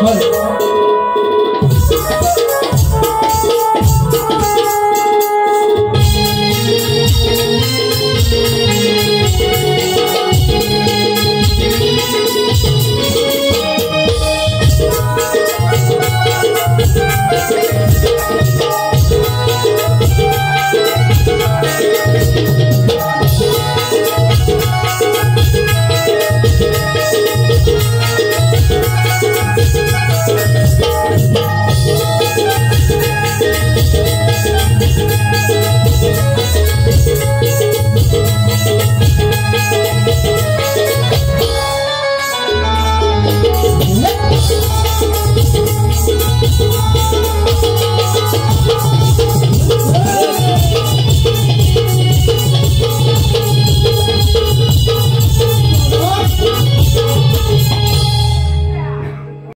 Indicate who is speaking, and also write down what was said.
Speaker 1: Hallelujah.